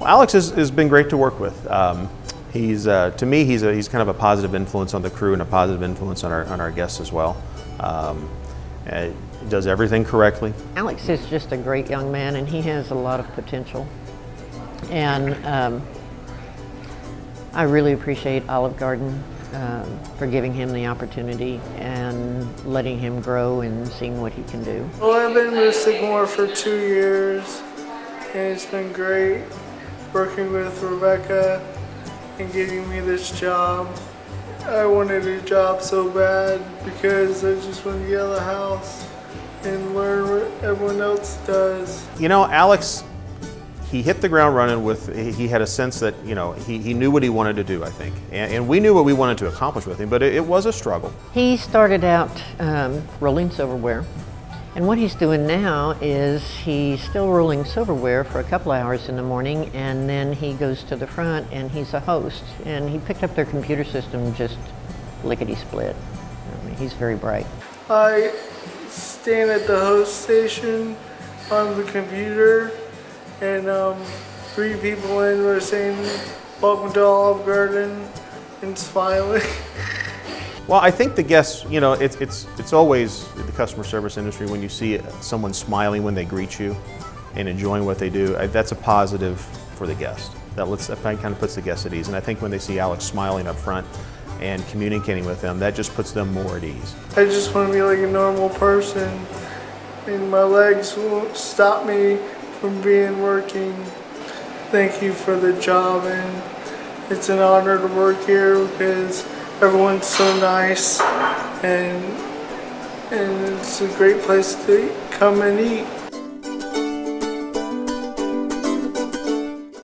Well, Alex has, has been great to work with. Um, he's, uh, to me, he's, a, he's kind of a positive influence on the crew and a positive influence on our, on our guests as well. Um, uh, he does everything correctly. Alex is just a great young man and he has a lot of potential. And um, I really appreciate Olive Garden um, for giving him the opportunity and letting him grow and seeing what he can do. Well, I've been with Sycamore for two years and it's been great working with Rebecca and getting me this job. I wanted a job so bad because I just want to get out of the house and learn what everyone else does. You know, Alex, he hit the ground running with, he had a sense that, you know, he, he knew what he wanted to do, I think. And, and we knew what we wanted to accomplish with him, but it, it was a struggle. He started out um, rolling silverware. And what he's doing now is he's still rolling silverware for a couple hours in the morning and then he goes to the front and he's a host. And he picked up their computer system just lickety split. I mean, he's very bright. I stand at the host station on the computer and um, three people in were saying, welcome to Olive Garden and smiling. Well, I think the guests, you know, it's, it's, it's always the customer service industry when you see someone smiling when they greet you and enjoying what they do, that's a positive for the guest. That, lets, that kind of puts the guest at ease. And I think when they see Alex smiling up front and communicating with them, that just puts them more at ease. I just want to be like a normal person and my legs won't stop me from being working. Thank you for the job and it's an honor to work here because everyone's so nice and and it's a great place to come and eat.